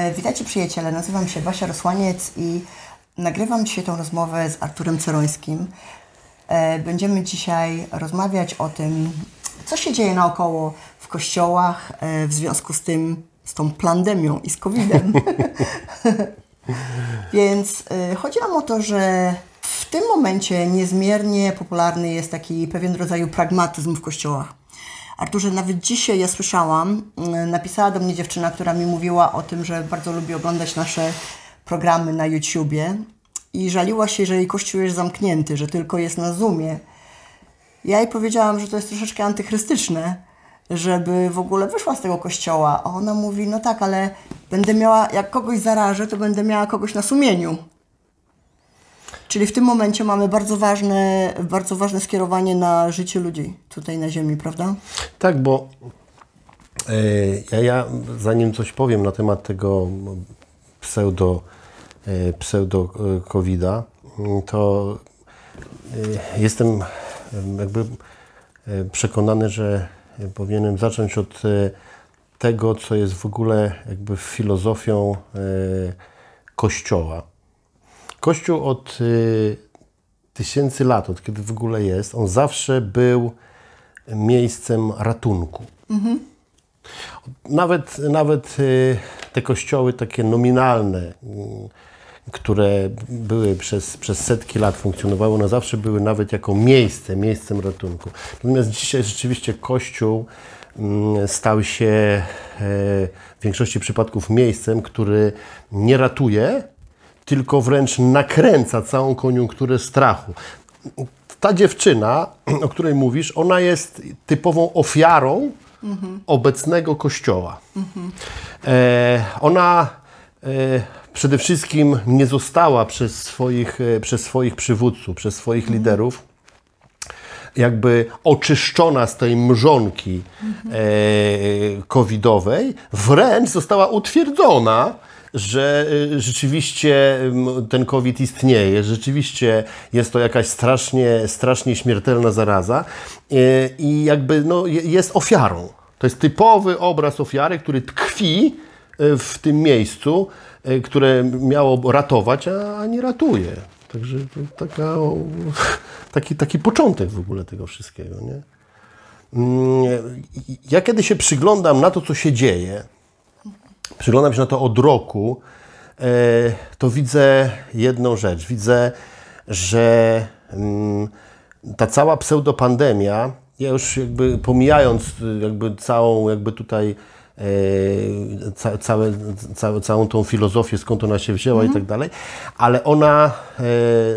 E, Witajcie przyjaciele, nazywam się Basia Rosłaniec i nagrywam dzisiaj tą rozmowę z Arturem Cerońskim. E, Będziemy dzisiaj rozmawiać o tym, co się dzieje naokoło w kościołach e, w związku z tym, z tą pandemią i z COVID-em. Więc chodzi nam o to, że w tym momencie niezmiernie popularny jest taki pewien rodzaj pragmatyzm w kościołach. Arturze, nawet dzisiaj ja słyszałam, napisała do mnie dziewczyna, która mi mówiła o tym, że bardzo lubi oglądać nasze programy na YouTubie i żaliła się, że jej kościół jest zamknięty, że tylko jest na Zoomie. Ja jej powiedziałam, że to jest troszeczkę antychrystyczne, żeby w ogóle wyszła z tego kościoła. A ona mówi, no tak, ale będę miała, jak kogoś zarażę, to będę miała kogoś na sumieniu. Czyli w tym momencie mamy bardzo ważne, bardzo ważne skierowanie na życie ludzi tutaj na ziemi, prawda? Tak, bo e, ja, ja zanim coś powiem na temat tego pseudo, e, pseudo e, COVID-a, to jestem em, jakby przekonany, że powinienem zacząć od tego, co jest w ogóle jakby filozofią Kościoła. Kościół od y, tysięcy lat, od kiedy w ogóle jest, on zawsze był miejscem ratunku. Nawet, nawet y, te kościoły takie nominalne, y, które były przez, przez setki lat funkcjonowały, one zawsze były nawet jako miejsce, miejscem ratunku. Natomiast dzisiaj rzeczywiście Kościół mm, stał się e, w większości przypadków miejscem, który nie ratuje, tylko wręcz nakręca całą koniunkturę strachu. Ta dziewczyna, o której mówisz, ona jest typową ofiarą obecnego kościoła. E, ona e, przede wszystkim nie została przez swoich, e, przez swoich przywódców, przez swoich liderów jakby oczyszczona z tej mrzonki e, covidowej, wręcz została utwierdzona, że y, rzeczywiście ten COVID istnieje, rzeczywiście jest to jakaś strasznie, strasznie śmiertelna zaraza y, i jakby no, je- jest ofiarą. To jest typowy obraz ofiary, który tkwi y, w tym miejscu, które miało ratować, a, nie ratuje. Także taka, taki, taki początek w ogóle tego wszystkiego. Nie? Mm, Ja kiedy się przyglądam na to, co się dzieje, przyglądam się na to od roku, e, to widzę jedną rzecz. Widzę, że mm, ta cała pseudopandemia, ja już jakby pomijając y, jakby całą jakby tutaj e, ca, całe, całe, całą tą filozofię, skąd ona się wzięła i tak dalej, ale ona e,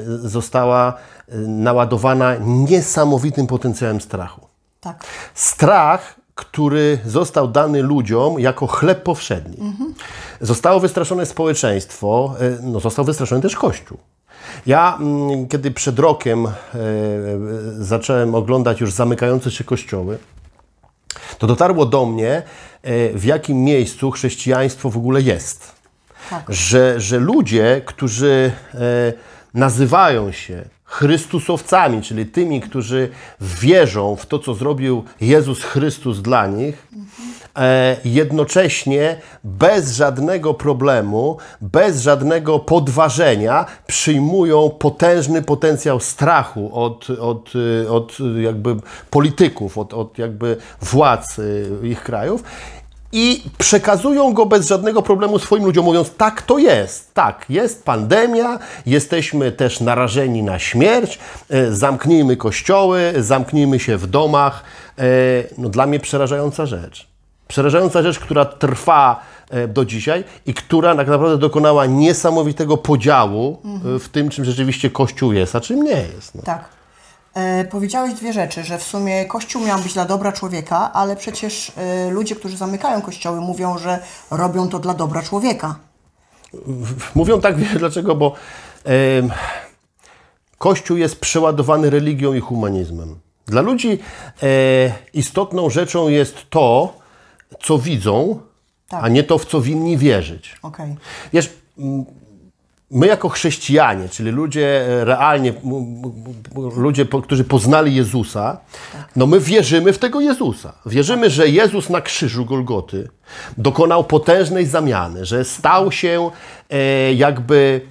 została naładowana niesamowitym potencjałem strachu. Tak. Strach, który został dany ludziom jako chleb powszedni. Zostało wystraszone społeczeństwo, e, no został wystraszony też Kościół. Ja, mm, kiedy przed rokiem e, e, zacząłem oglądać już zamykające się kościoły, to dotarło do mnie, w jakim miejscu chrześcijaństwo w ogóle jest. Tak. Że, że ludzie, którzy nazywają się Chrystusowcami, czyli tymi, którzy wierzą w to, co zrobił Jezus Chrystus dla nich, e, jednocześnie bez żadnego problemu, bez żadnego podważenia przyjmują potężny potencjał strachu od, od, y, od jakby polityków, od, od jakby władz y, ich krajów i przekazują go bez żadnego problemu swoim ludziom, mówiąc: tak, to jest, tak, jest pandemia, jesteśmy też narażeni na śmierć, e, zamknijmy kościoły, zamknijmy się w domach. E, No, dla mnie przerażająca rzecz. Przerażająca rzecz, która trwa e, do dzisiaj i która tak naprawdę dokonała niesamowitego podziału e, w tym, czym rzeczywiście Kościół jest, a czym nie jest. No. Tak. E, powiedziałeś dwie rzeczy, że w sumie Kościół miał być dla dobra człowieka, ale przecież e, ludzie, którzy zamykają kościoły, mówią, że robią to dla dobra człowieka. Mówią tak, wiesz dlaczego, bo em, Kościół jest przeładowany religią i humanizmem. Dla ludzi e, istotną rzeczą jest to, co widzą, Tak. a nie to, w co winni wierzyć. Okej. Wiesz, my jako chrześcijanie, czyli ludzie e, realnie, ludzie, którzy poznali Jezusa, no my wierzymy w tego Jezusa. Wierzymy, że Jezus na krzyżu Golgoty dokonał potężnej zamiany, że stał się e, jakby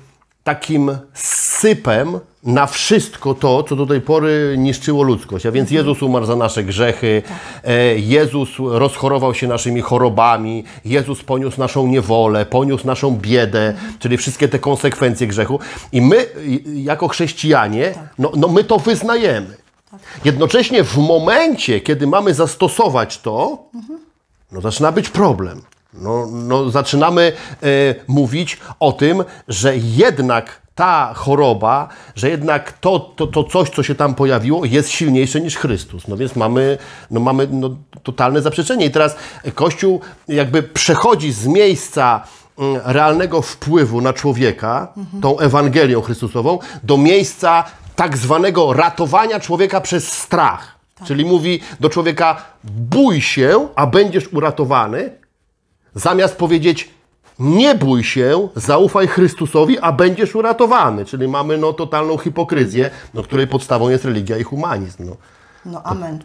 takim sypem na wszystko to, co do tej pory niszczyło ludzkość. A więc Jezus umarł za nasze grzechy, e, Jezus rozchorował się naszymi chorobami, Jezus poniósł naszą niewolę, poniósł naszą biedę, czyli wszystkie te konsekwencje grzechu. I my, jako chrześcijanie, no, no my to wyznajemy. Jednocześnie w momencie, kiedy mamy zastosować to, no zaczyna być problem. No, no zaczynamy e, mówić o tym, że jednak ta choroba, że jednak to, to, to coś, co się tam pojawiło, jest silniejsze niż Chrystus. No więc mamy, no mamy no, totalne zaprzeczenie. I teraz Kościół jakby przechodzi z miejsca mm, realnego wpływu na człowieka, tą Ewangelią Chrystusową, do miejsca tak zwanego ratowania człowieka przez strach. Czyli mówi do człowieka: bój się, a będziesz uratowany, zamiast powiedzieć: nie bój się, zaufaj Chrystusowi, a będziesz uratowany. Czyli mamy no, totalną hipokryzję, no, której podstawą jest religia i humanizm. No. No amen.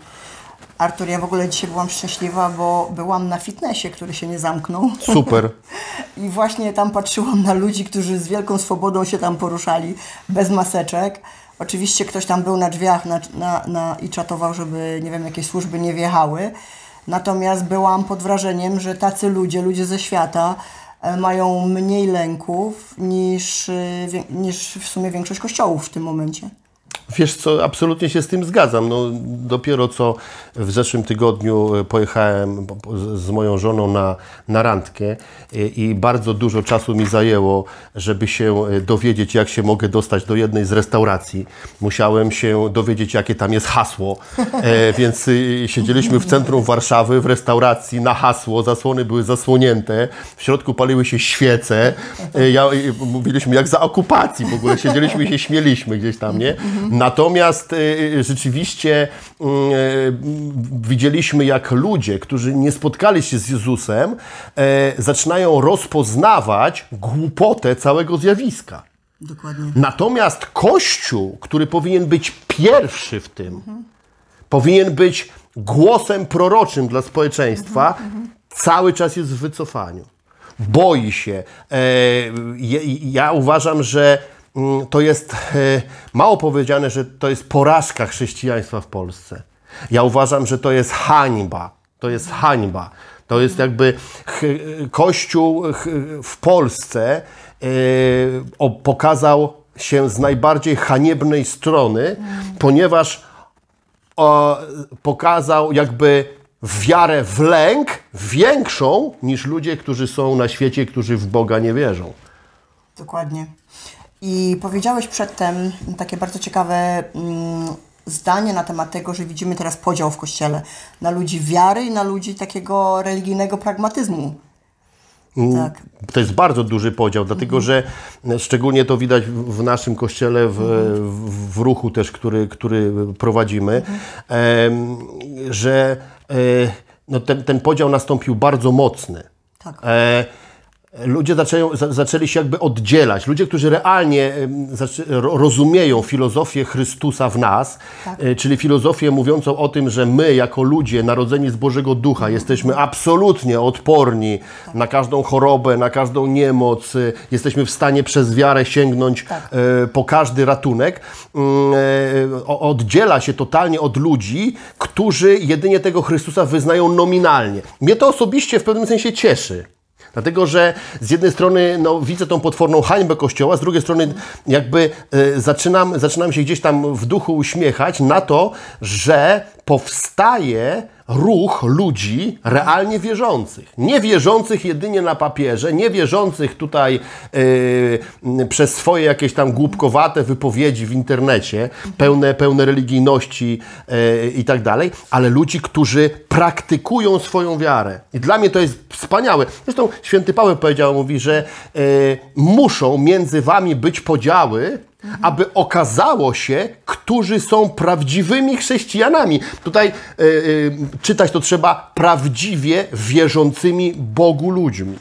Artur, ja w ogóle dzisiaj byłam szczęśliwa, bo byłam na fitnessie, który się nie zamknął. Super. I właśnie tam patrzyłam na ludzi, którzy z wielką swobodą się tam poruszali, bez maseczek. Oczywiście ktoś tam był na drzwiach na, na, na, i czatował, żeby, nie wiem, jakieś służby nie wjechały. Natomiast byłam pod wrażeniem, że tacy ludzie, ludzie ze świata, mają mniej lęków niż, e, niż w sumie większość kościołów w tym momencie. Wiesz co, absolutnie się z tym zgadzam. No, dopiero co w zeszłym tygodniu e, pojechałem po- po- z- moją żoną na, na randkę i, i bardzo dużo czasu mi zajęło, żeby się e, dowiedzieć, jak się mogę dostać do jednej z restauracji. Musiałem się dowiedzieć, jakie tam jest hasło, e, więc siedzieliśmy w centrum Warszawy w restauracji na hasło, zasłony były zasłonięte, w środku paliły się świece. E, ja, mówiliśmy jak za okupacji w ogóle, siedzieliśmy i się śmieliśmy gdzieś tam, nie? Natomiast e, rzeczywiście mm, e, widzieliśmy, jak ludzie, którzy nie spotkali się z Jezusem, e, zaczynają rozpoznawać głupotę całego zjawiska. Dokładnie. Natomiast Kościół, który powinien być pierwszy w tym, powinien być głosem proroczym dla społeczeństwa, cały czas jest w wycofaniu. Boi się. E, ja, uważam, że to jest e, mało powiedziane, że to jest porażka chrześcijaństwa w Polsce. Ja uważam, że to jest hańba. To jest hańba. To jest jakby ch, Kościół ch, w Polsce e, pokazał się z najbardziej haniebnej strony, ponieważ pokazał jakby wiarę w lęk większą niż ludzie, którzy są na świecie, którzy w Boga nie wierzą. Dokładnie. I powiedziałeś przedtem takie bardzo ciekawe mm, zdanie na temat tego, że widzimy teraz podział w Kościele na ludzi wiary i na ludzi takiego religijnego pragmatyzmu. Tak. To jest bardzo duży podział, dlatego że szczególnie to widać w naszym kościele, w, w, w ruchu też, który, który prowadzimy, em, że e, no ten, ten podział nastąpił bardzo mocny. Tak. E, Ludzie zaczęją, za, zaczęli się jakby oddzielać. Ludzie, którzy realnie rozumieją filozofię Chrystusa w nas, e, czyli filozofię mówiącą o tym, że my jako ludzie narodzeni z Bożego Ducha jesteśmy absolutnie odporni na każdą chorobę, na każdą niemoc, e, jesteśmy w stanie przez wiarę sięgnąć Tak. e, po każdy ratunek, mm, oddziela się totalnie od ludzi, którzy jedynie tego Chrystusa wyznają nominalnie. Mnie to osobiście w pewnym sensie cieszy. Dlatego, że z jednej strony no, widzę tą potworną hańbę Kościoła, z drugiej strony jakby e, zaczynam, zaczynam się gdzieś tam w duchu uśmiechać na to, że powstaje ruch ludzi realnie wierzących. Nie wierzących jedynie na papierze, nie wierzących tutaj e, przez swoje jakieś tam głupkowate wypowiedzi w internecie, pełne, pełne religijności e, i tak dalej, ale ludzi, którzy praktykują swoją wiarę. I dla mnie to jest wspaniałe. Zresztą święty Paweł powiedział, mówi, że e, muszą między wami być podziały, aby okazało się, którzy są prawdziwymi chrześcijanami. Tutaj e, e, czytać to trzeba prawdziwie wierzącymi Bogu ludźmi.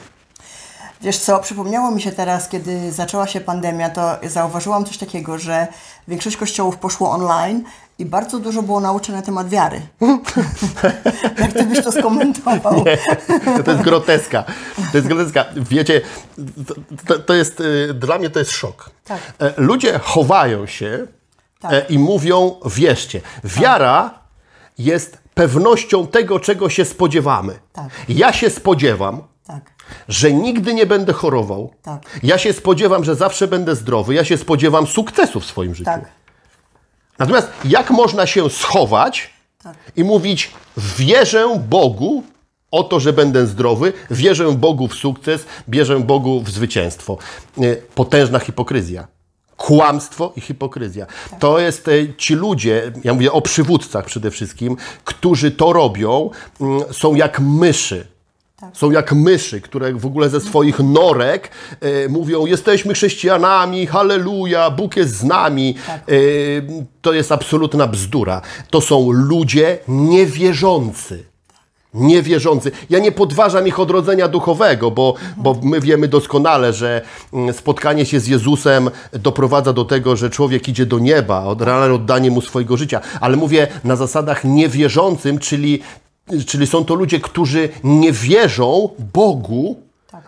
Wiesz co, przypomniało mi się teraz, kiedy zaczęła się pandemia, to zauważyłam coś takiego, że większość kościołów poszło online i bardzo dużo było nauczeń na temat wiary. Jak ty byś to skomentował? Nie, to jest groteska. To jest groteska. Wiecie, to, to jest, y, dla mnie to jest szok. Tak. E, Ludzie chowają się Tak. e, i mówią, wierzcie, wiara jest pewnością tego, czego się spodziewamy. Tak. Ja się spodziewam, Tak, że nigdy nie będę chorował. Tak. Ja się spodziewam, że zawsze będę zdrowy. Ja się spodziewam sukcesu w swoim życiu. Tak, Natomiast jak można się schować Tak. i mówić, wierzę Bogu o to, że będę zdrowy, wierzę Bogu w sukces, wierzę Bogu w zwycięstwo. Nie, Potężna hipokryzja. Kłamstwo i hipokryzja. To jest e, ci ludzie, ja mówię o przywódcach przede wszystkim, którzy to robią, mm, są jak myszy. Są jak myszy, które w ogóle ze swoich norek e, mówią: Jesteśmy chrześcijanami, halleluja, Bóg jest z nami. E, to jest absolutna bzdura. To są ludzie niewierzący. Niewierzący. Ja nie podważam ich odrodzenia duchowego, bo, bo my wiemy doskonale, że mm, spotkanie się z Jezusem doprowadza do tego, że człowiek idzie do nieba, od oddanie mu swojego życia. Ale mówię na zasadach niewierzącym, czyli, czyli są to ludzie, którzy nie wierzą Bogu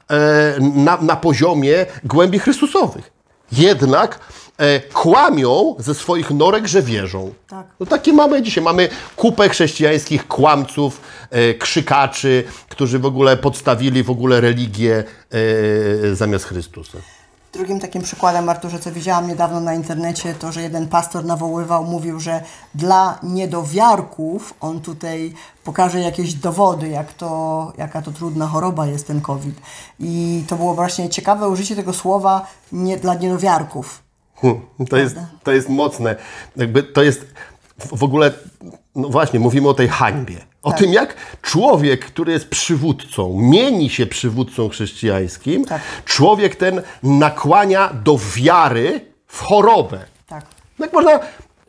e, na, na poziomie głębi Chrystusowych. Jednak e, kłamią ze swoich norek, że wierzą. Tak. No takie mamy dzisiaj. Mamy kupę chrześcijańskich kłamców, e, krzykaczy, którzy w ogóle podstawili w ogóle religię e, zamiast Chrystusa. Drugim takim przykładem, Arturze, co widziałam niedawno na internecie, to, że jeden pastor nawoływał, mówił, że dla niedowiarków on tutaj pokaże jakieś dowody, jak to, jaka to trudna choroba jest ten COVID. I to było właśnie ciekawe użycie tego słowa nie, dla niedowiarków. Hmm, To jest, to jest mocne. Jakby to jest w w ogóle, no właśnie, mówimy o tej hańbie. O tym, jak człowiek, który jest przywódcą, mieni się przywódcą chrześcijańskim, Tak. człowiek ten nakłania do wiary w chorobę. Tak. Jak można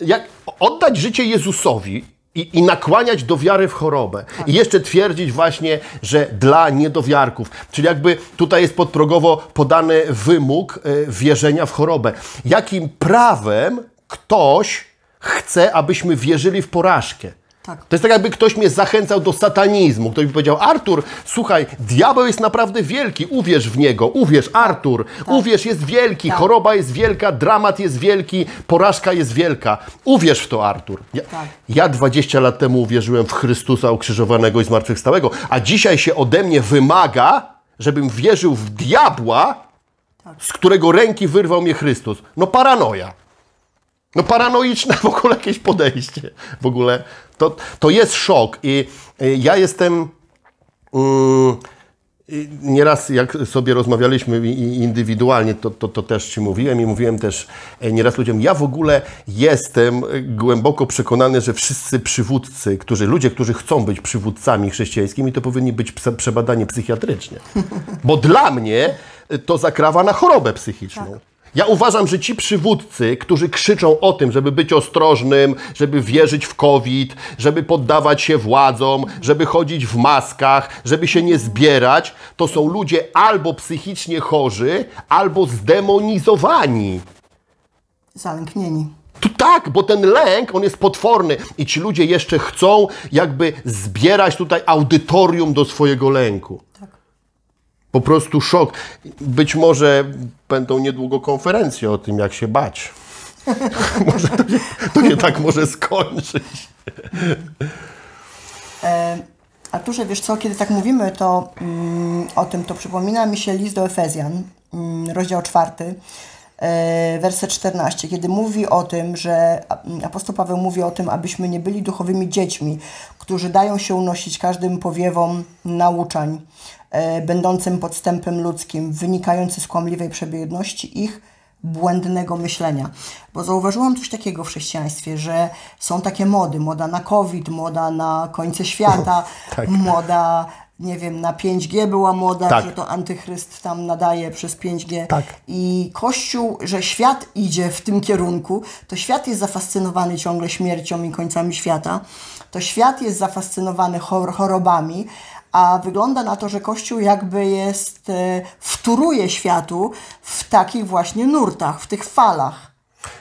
jak oddać życie Jezusowi i, i nakłaniać do wiary w chorobę. I jeszcze twierdzić właśnie, że dla niedowiarków. Czyli jakby tutaj jest podprogowo podany wymóg e, wierzenia w chorobę. Jakim prawem ktoś chce, abyśmy wierzyli w porażkę? Tak. To jest tak, jakby ktoś mnie zachęcał do satanizmu. Ktoś by powiedział, Artur, słuchaj, diabeł jest naprawdę wielki, uwierz w niego, uwierz, Artur, uwierz, jest wielki, Tak. choroba jest wielka, dramat jest wielki, porażka jest wielka. Uwierz w to, Artur. Ja, Tak. ja 20 lat temu uwierzyłem w Chrystusa ukrzyżowanego i zmartwychwstałego, a dzisiaj się ode mnie wymaga, żebym wierzył w diabła, z którego ręki wyrwał mnie Chrystus. No paranoja. No paranoiczne w ogóle jakieś podejście. W ogóle to, to jest szok i y, ja jestem mm, y, nieraz jak sobie rozmawialiśmy indywidualnie, to, to, to też Ci mówiłem i mówiłem też e, nieraz ludziom, ja w ogóle jestem e, głęboko przekonany, że wszyscy przywódcy, którzy, ludzie, którzy chcą być przywódcami chrześcijańskimi, to powinni być przebadani psychiatrycznie. Bo dla mnie e, to zakrawa na chorobę psychiczną. Ja uważam, że ci przywódcy, którzy krzyczą o tym, żeby być ostrożnym, żeby wierzyć w COVID, żeby poddawać się władzom, żeby chodzić w maskach, żeby się nie zbierać, to są ludzie albo psychicznie chorzy, albo zdemonizowani. Zalęknieni. Tu tak, bo ten lęk, on jest potworny i ci ludzie jeszcze chcą jakby zbierać tutaj audytorium do swojego lęku. Po prostu szok. Być może będą niedługo konferencje o tym, jak się bać. może to się, to tak może skończyć. E, Arturze, wiesz co, kiedy tak mówimy to, mm, o tym, to przypomina mi się list do Efezjan, mm, rozdział czwarty, e, werset 14, kiedy mówi o tym, że mm, apostoł Paweł mówi o tym, abyśmy nie byli duchowymi dziećmi, którzy dają się unosić każdym powiewom nauczań, będącym podstępem ludzkim, wynikający z kłamliwej przebiegłości ich błędnego myślenia. Bo zauważyłam coś takiego w chrześcijaństwie, że są takie mody, moda na COVID, moda na końce świata, Tak. moda, nie wiem, na 5G była moda, Tak. że to antychryst tam nadaje przez 5G. Tak. I Kościół, że świat idzie w tym kierunku, to świat jest zafascynowany ciągle śmiercią i końcami świata, to świat jest zafascynowany chor- chorobami, a wygląda na to, że Kościół jakby jest, e, wtóruje światu w takich właśnie nurtach, w tych falach.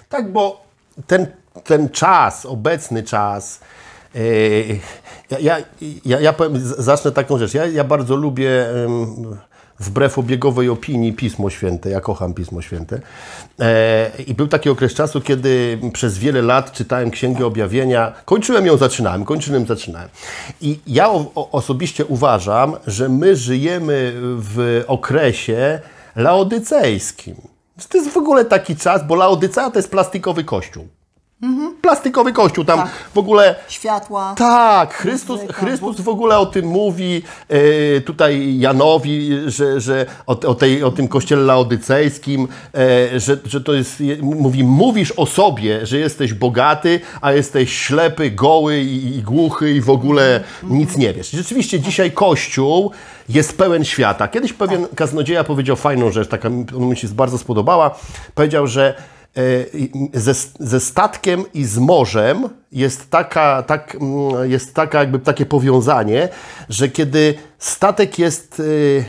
Tak, bo ten, ten czas, obecny czas, yy, ja, ja, ja, ja powiem, zacznę taką rzecz. Ja, ja bardzo lubię, wbrew obiegowej opinii, Pismo Święte. Ja kocham Pismo Święte. E, I był taki okres czasu, kiedy przez wiele lat czytałem Księgę Objawienia. Kończyłem ją, zaczynałem, kończyłem, zaczynałem. I ja o, o, osobiście uważam, że my żyjemy w okresie laodycejskim. To jest w ogóle taki czas, bo Laodycea to jest plastikowy kościół. Plastikowy kościół, tam Tak. w ogóle Światła. tak, Chrystus, Muzyka, Chrystus w ogóle o tym mówi e, tutaj Janowi, że, że o, o, tej, o tym kościele laodycejskim, e, że, że to jest, je- mówi, mówisz o sobie, że jesteś bogaty, a jesteś ślepy, goły i, i głuchy i w ogóle nic nie wiesz. Rzeczywiście dzisiaj Kościół jest pełen świata. Kiedyś pewien kaznodzieja powiedział fajną rzecz, taka mi się bardzo spodobała. Powiedział, że ze, ze statkiem i z morzem jest taka, tak, mm, jest taka jakby takie powiązanie, że kiedy statek jest e, e,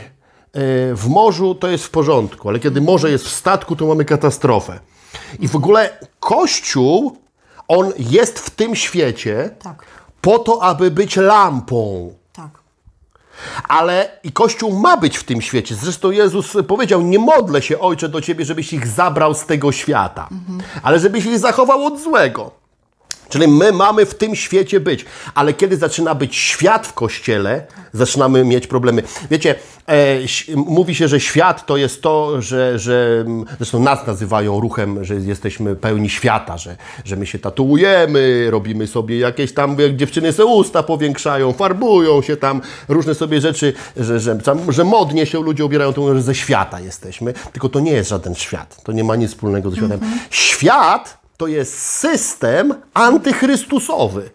w morzu, to jest w porządku, ale kiedy morze jest w statku, to mamy katastrofę. I w ogóle Kościół, on jest w tym świecie Tak. po to, aby być lampą. Ale i Kościół ma być w tym świecie. Zresztą Jezus powiedział: Nie modlę się, ojcze, do ciebie, żebyś ich zabrał z tego świata, ale żebyś ich zachował od złego. Czyli my mamy w tym świecie być, ale kiedy zaczyna być świat w kościele, zaczynamy mieć problemy. Wiecie, e, mówi się, że świat to jest to, że, że mm, zresztą nas nazywają ruchem, że jesteśmy pełni świata, że, że my się tatuujemy, robimy sobie jakieś tam, jak dziewczyny se usta powiększają, farbują się tam, różne sobie rzeczy, że, że, tam, że modnie się ludzie ubierają, to mówią, że ze świata jesteśmy, tylko to nie jest żaden świat, to nie ma nic wspólnego ze światem. Świat to jest system antychrystusowy.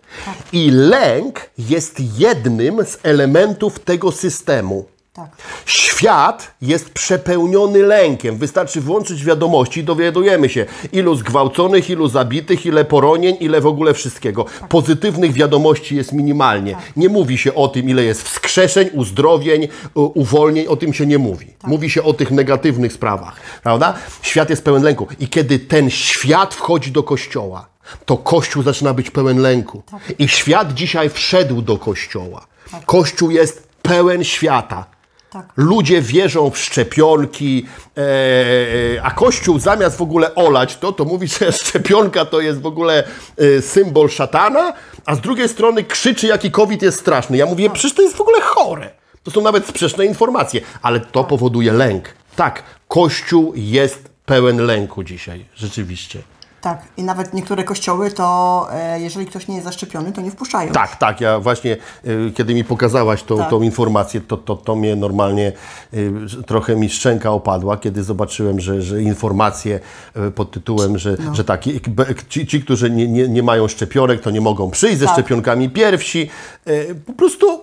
I lęk jest jednym z elementów tego systemu. Tak. Świat jest przepełniony lękiem. Wystarczy włączyć wiadomości i dowiadujemy się, ilu zgwałconych, ilu zabitych, ile poronień, ile w ogóle wszystkiego. Pozytywnych wiadomości jest minimalnie. Nie mówi się o tym, ile jest wskrzeszeń, uzdrowień, uwolnień, o tym się nie mówi. Mówi się o tych negatywnych sprawach, prawda? Świat jest pełen lęku. I kiedy ten świat wchodzi do kościoła, to Kościół zaczyna być pełen lęku. I świat dzisiaj wszedł do Kościoła. Kościół jest pełen świata. Tak. Ludzie wierzą w szczepionki, e, e, a Kościół zamiast w ogóle olać to, to mówi, że szczepionka to jest w ogóle e, symbol szatana, a z drugiej strony krzyczy, jaki COVID jest straszny. Ja mówię, przecież to jest w ogóle chore. To są nawet sprzeczne informacje, ale to powoduje lęk. Tak, Kościół jest pełen lęku dzisiaj, rzeczywiście. Tak. I nawet niektóre kościoły to, e, jeżeli ktoś nie jest zaszczepiony, to nie wpuszczają. Tak, tak. Ja właśnie, y, kiedy mi pokazałaś tą, Tak. tą informację, to, to, to mnie normalnie y, trochę mi szczęka opadła, kiedy zobaczyłem, że, że informacje pod tytułem, że, No. że tak, ci, ci którzy nie, nie, nie mają szczepionek, to nie mogą przyjść ze Tak. szczepionkami pierwsi. Po prostu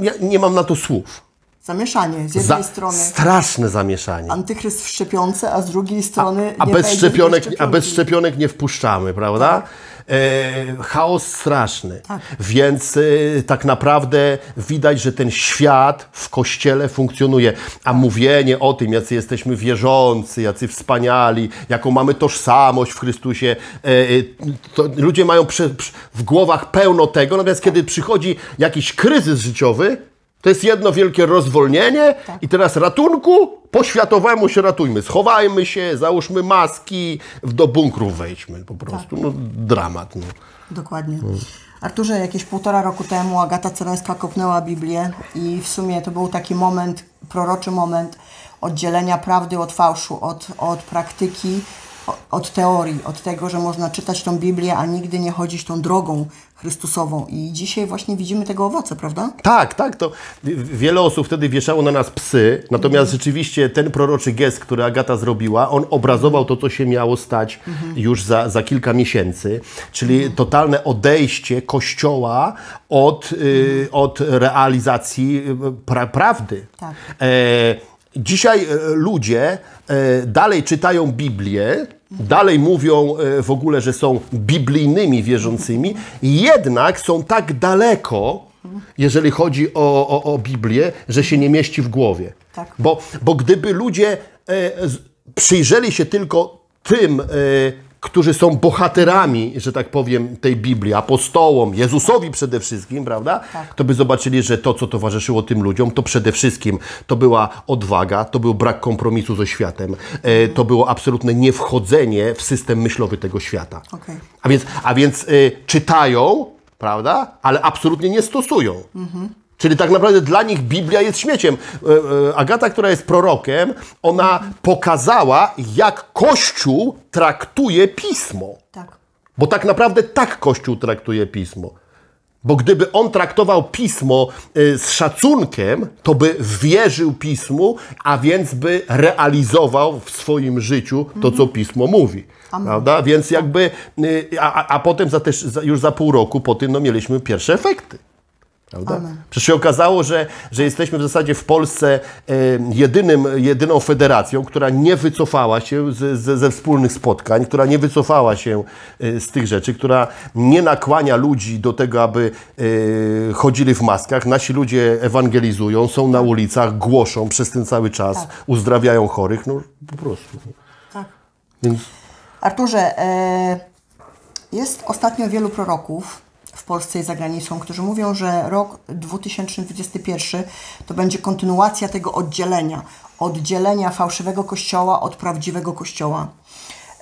ja nie mam na to słów. Zamieszanie. Z jednej Za, strony straszne zamieszanie. antychryst w szczepionce, a z drugiej strony A nie bez, szczepionek, a bez szczepionek nie wpuszczamy, prawda? E, chaos straszny. Tak. Więc e, tak naprawdę widać, że ten świat w kościele funkcjonuje. A mówienie o tym, jacy jesteśmy wierzący, jacy wspaniali, jaką mamy tożsamość w Chrystusie, e, e, ludzie mają prze, prze, w głowach pełno tego, natomiast kiedy przychodzi jakiś kryzys życiowy, to jest jedno wielkie rozwolnienie i teraz ratunku, po światowemu się ratujmy. Schowajmy się, załóżmy maski, do bunkrów wejdźmy po prostu. No, dramat. No. Dokładnie. Arturze, jakieś półtora roku temu Agata Cereńska kopnęła Biblię i w sumie to był taki moment, proroczy moment oddzielenia prawdy od fałszu, od, od praktyki, od teorii, od tego, że można czytać tą Biblię, a nigdy nie chodzić tą drogą Chrystusową. I dzisiaj właśnie widzimy tego owoce, prawda? Tak, tak, to wi- wiele osób wtedy wieszało na nas psy, natomiast rzeczywiście ten proroczy gest, który Agata zrobiła, on obrazował to, co się miało stać już za, za kilka miesięcy, czyli totalne odejście Kościoła od, y, od realizacji y, pra, prawdy. Tak. E, dzisiaj e, ludzie e, dalej czytają Biblię, dalej mówią e, w ogóle, że są biblijnymi wierzącymi, jednak są tak daleko jeżeli chodzi o, o, o Biblię, że się nie mieści w głowie. Tak. Bo, bo gdyby ludzie przyjrzeli się tylko tym, którzy są bohaterami, że tak powiem, tej Biblii, apostołom, Jezusowi przede wszystkim, prawda? Tak. To by zobaczyli, że to, co towarzyszyło tym ludziom, to przede wszystkim to była odwaga, to był brak kompromisu ze światem, e, to było absolutne niewchodzenie w system myślowy tego świata. Okej. A więc, a więc y, czytają, prawda, ale absolutnie nie stosują. Czyli tak naprawdę dla nich Biblia jest śmieciem. E, e, Agata, która jest prorokiem, ona pokazała, jak Kościół traktuje pismo. Tak. Bo tak naprawdę tak Kościół traktuje pismo. Bo gdyby on traktował pismo y, z szacunkiem, to by wierzył pismu, a więc by realizował w swoim życiu to, co pismo mówi. Prawda? Więc jakby, a, a- a potem za też, za, już za pół roku po tym no, mieliśmy pierwsze efekty. Prawda? Przecież się okazało, że, że jesteśmy w zasadzie w Polsce e, jedynym, jedyną federacją, która nie wycofała się z, z, ze wspólnych spotkań, która nie wycofała się e, z tych rzeczy, która nie nakłania ludzi do tego, aby e, chodzili w maskach. Nasi ludzie ewangelizują, są na ulicach, głoszą przez ten cały czas, Tak. uzdrawiają chorych, no po prostu. Tak. Więc Arturze, jest ostatnio wielu proroków w Polsce i za granicą, którzy mówią, że rok 2021 to będzie kontynuacja tego oddzielenia, oddzielenia fałszywego kościoła od prawdziwego kościoła.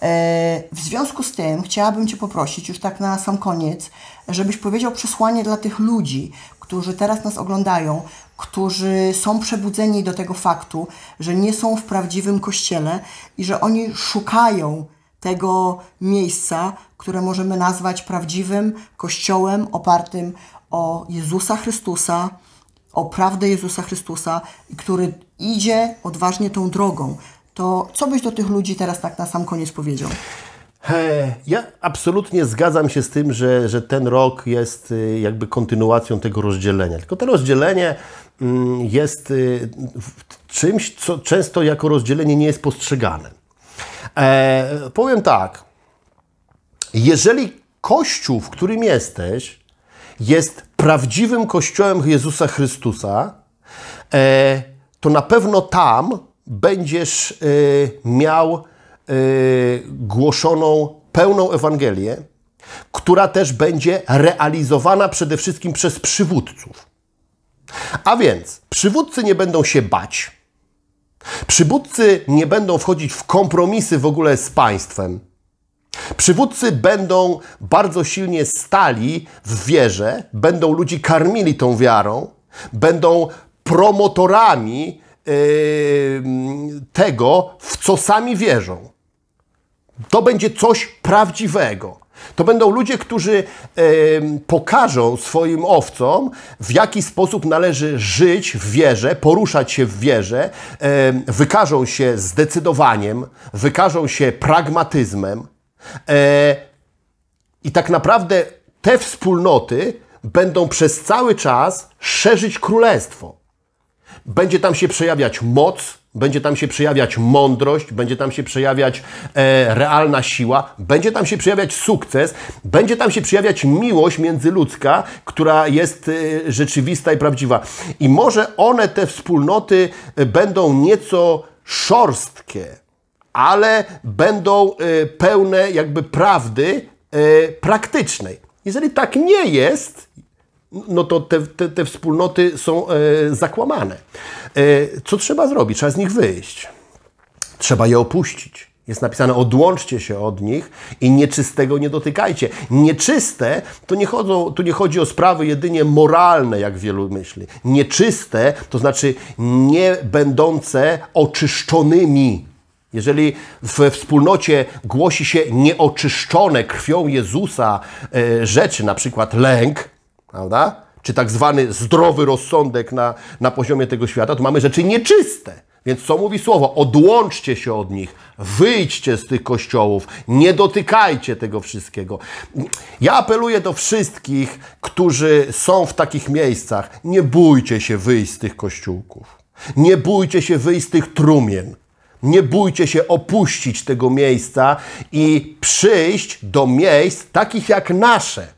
E, W związku z tym chciałabym Cię poprosić, już tak na sam koniec, żebyś powiedział przesłanie dla tych ludzi, którzy teraz nas oglądają, którzy są przebudzeni do tego faktu, że nie są w prawdziwym kościele i że oni szukają tego miejsca, które możemy nazwać prawdziwym kościołem opartym o Jezusa Chrystusa, o prawdę Jezusa Chrystusa, który idzie odważnie tą drogą. To co byś do tych ludzi teraz tak na sam koniec powiedział? Ja absolutnie zgadzam się z tym, że, że ten rok jest y, jakby kontynuacją tego rozdzielenia. Tylko to rozdzielenie mm, jest y, czymś, co często jako rozdzielenie nie jest postrzegane. E, powiem tak. Jeżeli Kościół, w którym jesteś, jest prawdziwym Kościołem Jezusa Chrystusa, e, to na pewno tam będziesz e, miał e, głoszoną pełną Ewangelię, która też będzie realizowana przede wszystkim przez przywódców. A więc przywódcy nie będą się bać, przywódcy nie będą wchodzić w kompromisy w ogóle z państwem. Przywódcy będą bardzo silnie stali w wierze, będą ludzi karmili tą wiarą, będą promotorami yy, tego, w co sami wierzą. To będzie coś prawdziwego. To będą ludzie, którzy em, pokażą swoim owcom, w jaki sposób należy żyć w wierze, poruszać się w wierze, em, wykażą się zdecydowaniem, wykażą się pragmatyzmem. E, I tak naprawdę te wspólnoty będą przez cały czas szerzyć królestwo. Będzie tam się przejawiać moc, będzie tam się przejawiać mądrość, będzie tam się przejawiać e, realna siła, będzie tam się przejawiać sukces, będzie tam się przejawiać miłość międzyludzka, która jest e, rzeczywista i prawdziwa. I może one, te wspólnoty, e, będą nieco szorstkie, ale będą e, pełne jakby prawdy e, praktycznej. Jeżeli tak nie jest, no to te, te, te wspólnoty są e, zakłamane. E, co trzeba zrobić? Trzeba z nich wyjść. Trzeba je opuścić. Jest napisane, odłączcie się od nich i nieczystego nie dotykajcie. Nieczyste to nie, chodzą, nie chodzi o sprawy jedynie moralne, jak wielu myśli. Nieczyste to znaczy nie będące oczyszczonymi. Jeżeli w wspólnocie głosi się nieoczyszczone krwią Jezusa e, rzeczy, na przykład lęk, prawda? Czy tak zwany zdrowy rozsądek na, na poziomie tego świata, to mamy rzeczy nieczyste. Więc co mówi słowo? Odłączcie się od nich, wyjdźcie z tych kościołów, nie dotykajcie tego wszystkiego. Ja apeluję do wszystkich, którzy są w takich miejscach, nie bójcie się wyjść z tych kościółków. Nie bójcie się wyjść z tych trumien. Nie bójcie się opuścić tego miejsca i przyjść do miejsc takich jak nasze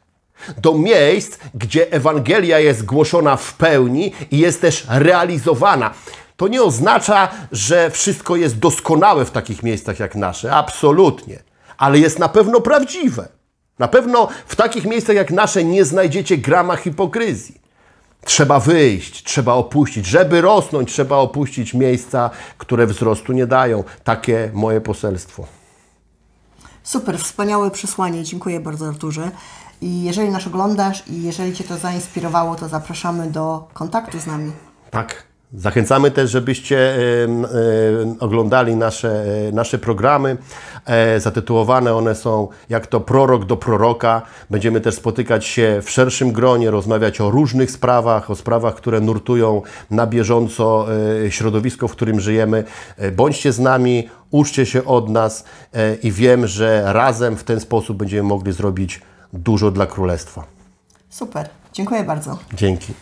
Do miejsc, gdzie Ewangelia jest głoszona w pełni i jest też realizowana. To nie oznacza, że wszystko jest doskonałe w takich miejscach jak nasze. Absolutnie. Ale jest na pewno prawdziwe. Na pewno w takich miejscach jak nasze nie znajdziecie grama hipokryzji. Trzeba wyjść, trzeba opuścić. Żeby rosnąć, trzeba opuścić miejsca, które wzrostu nie dają. Takie moje poselstwo. Super, wspaniałe przesłanie. Dziękuję bardzo, Arturze. I jeżeli nas oglądasz i jeżeli Cię to zainspirowało, to zapraszamy do kontaktu z nami. Tak. Zachęcamy też, żebyście oglądali nasze, e, nasze programy. E, zatytułowane one są Jak to prorok do proroka. Będziemy też spotykać się w szerszym gronie, rozmawiać o różnych sprawach, o sprawach, które nurtują na bieżąco e, środowisko, w którym żyjemy. Bądźcie z nami, uczcie się od nas i wiem, że razem w ten sposób będziemy mogli zrobić dużo dla Królestwa. Super, dziękuję bardzo. Dzięki.